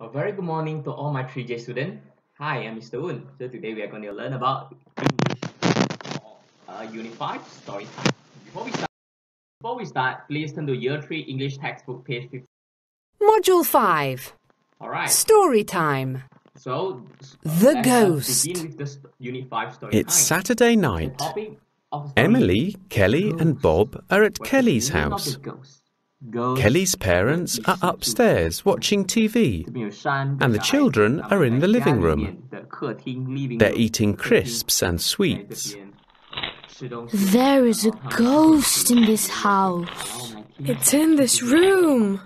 A very good morning to all my 3J students. Hi, I'm Mr. Woon. So today we are going to learn about English uh, Unit 5 story time. Before we start, before we start, please turn to Year 3 English textbook page 50. Module 5 Alright, Story Time. so The Ghost. begin with the st- Unit 5 story It's time. Saturday night. topic of the story Emily, is Kelly, and Bob are at What's the Kelly's meaning of house. Kelly's parents are upstairs watching TV, and the children are in the living room. They're eating crisps and sweets. There is a ghost in this house. It's in this room.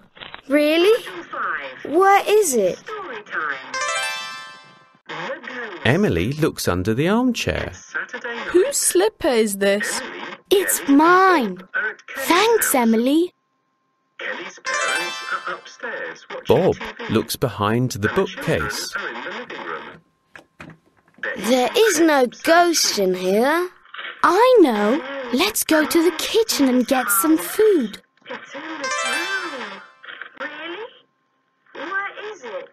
Really? Where is it? Emily looks under the armchair. Whose slipper is this? It's mine. Thanks, Emily. Kelly's parents are upstairs watching Bob TV. looks behind the Children bookcase. are in the living room. There is no ghost in here. I know. Let's go to the kitchen and get some food. It's in this room. Really? Where is it?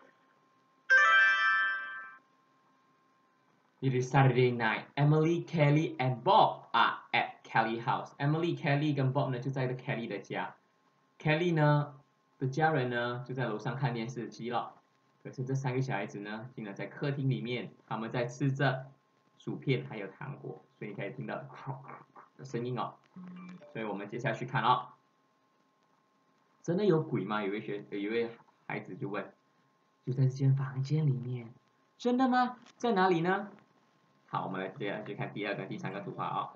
It is Saturday night. Emily, Kelly, and Bob are at Kelly house. Emily, Kelly 跟 Bob 呢就在这 Kelly 的家。 Kelly 呢的家人呢就在楼上看电视机了。可是这三个小孩子呢，竟然在客厅里面，他们在吃着薯片还有糖果，所以你可以听到的声音哦。所以我们接下去看哦。真的有鬼吗？有一位学有一位孩子就问，就在这间房间里面。真的吗？在哪里呢？好，我们来接下去看第二个、第三个图画啊、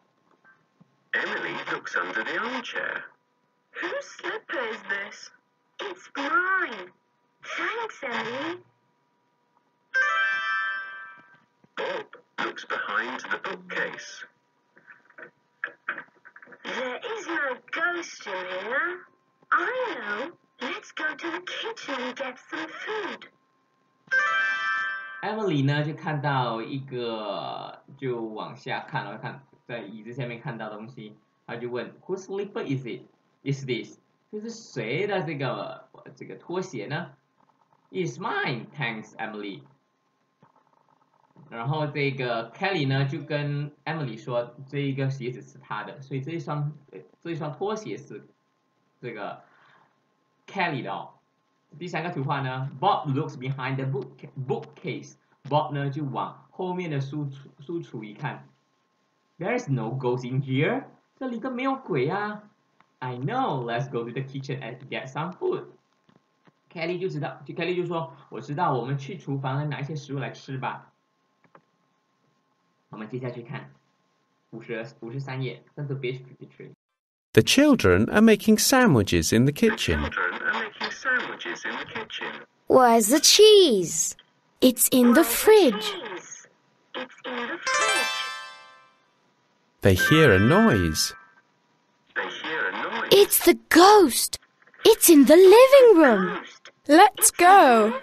Emily looks under the armchair. Whose slipper is this? It's mine. Thanks, Emily. Bob looks behind the bookcase. There is no ghost in here. I know. Let's go to the kitchen and get some food. Emily 呢就看到一个，就往下看，然后看在椅子下面看到东西，他就问 Whose slipper is it? Is this? 这是谁的这个这个拖鞋呢？Is mine, thanks, Emily. 然后这个 Kelly 呢就跟 Emily 说，这一个鞋子是她的，所以这一双这一双拖鞋是这个 Kelly 的哦。第三个图画呢，Bob looks behind the book bookcase。Bob 呢就往后面的书橱书橱一看，There is no ghost in here，这里都没有鬼啊。I know, let's go to the kitchen and get some food。Kelly 就知道，就 Kelly 就说，我知道，我们去厨房来拿一些食物来吃吧。我们接下去看五十五十三页，那个 page fifty three。 The children are making sandwiches in the kitchen. Children are making sandwiches in the kitchen. Where's the cheese? It's in the fridge. Cheese. It's in the fridge. They hear a noise. It's the ghost. It's in the living room. Let's go.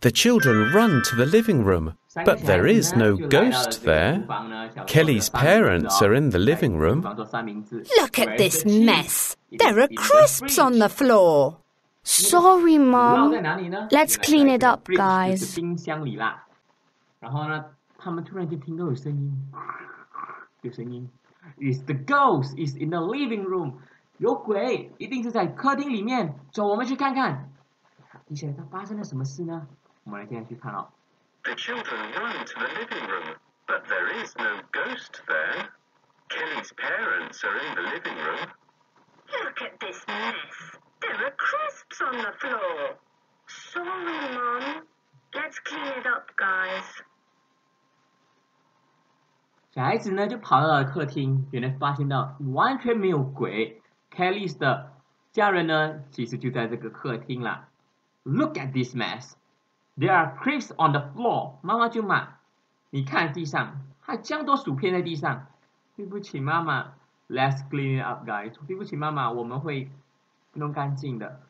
The children run to the living room, but there is no ghost there. Kelly's parents are in the living room. Look at this mess. There are crisps on the floor. Sorry, Mom. Let's clean it up, guys. 就是冰箱里啦。然后呢，他们突然间听到有声音，有声音，It's the ghost. It's in the living room. 有鬼，一定是在客厅里面。走，我们去看看。接下来它发生了什么事呢？我们来接下去看哦。 The children run to the living room, but there is no ghost there. Kelly's parents are in the living room. Look at this mess. There are crisps on the floor. Sorry, Mom. Let's clean it up, guys. 小孩子呢就跑到了客厅，原来发现到完全没有鬼。Kelly 的家人呢，其实就在这个客厅啦。Look at this mess. There are crisps on the floor. 妈妈就骂，你看地上还有这样多薯片在地上。对不起，妈妈。Let's clean it up, guys. 对不起，妈妈，我们会弄干净的。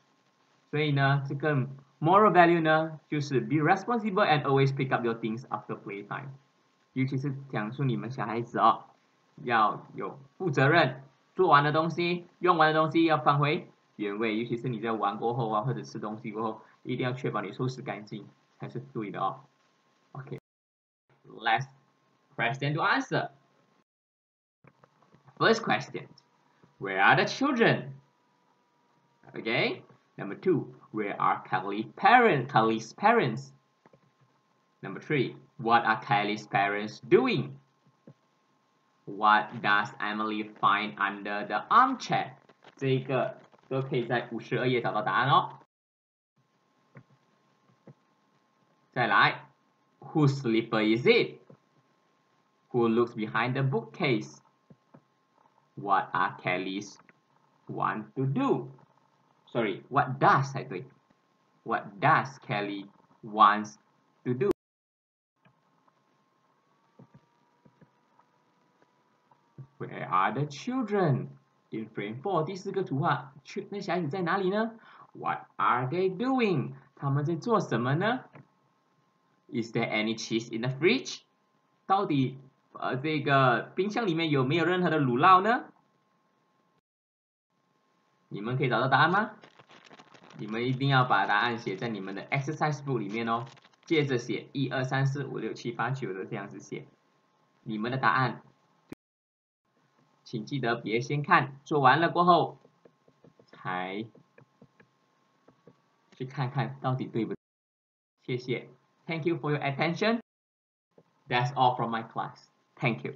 所以呢，这个 moral value 呢，就是 be responsible and always pick up your things after playtime。尤其是讲述你们小孩子哦，要有负责任，做完的东西、用完的东西要返回原位，尤其是你在玩过后啊，或者吃东西过后，一定要确保你收拾干净才是对的哦。OK，last、okay. question to answer. First question, where are the children? Okay. Number two, where are Kelly's parents? Kelly's parents. Number three, what are Kelly's parents doing? What does Emily find under the armchair? 这个都可以在五十二页找到答案哦。再来，Whose slipper is it? Who looks behind the bookcase? What are Kelly's want to do? Sorry, what does 才对。What does Kelly wants to do? Where are the children? In frame four，第四个图画，去那小孩子在哪里呢？What are they doing？他们在做什么呢？Is there any cheese in the fridge？到底呃这个冰箱里面有没有任何的乳酪呢？你们可以找到答案吗？你们一定要把答案写在你们的 exercise book 里面哦。接着写一二三四五六七八九的这样子写，你们的答案。请记得别先看，做完了过后才去看看到底对不。谢谢，Thank you for your attention. That's all from my class. Thank you.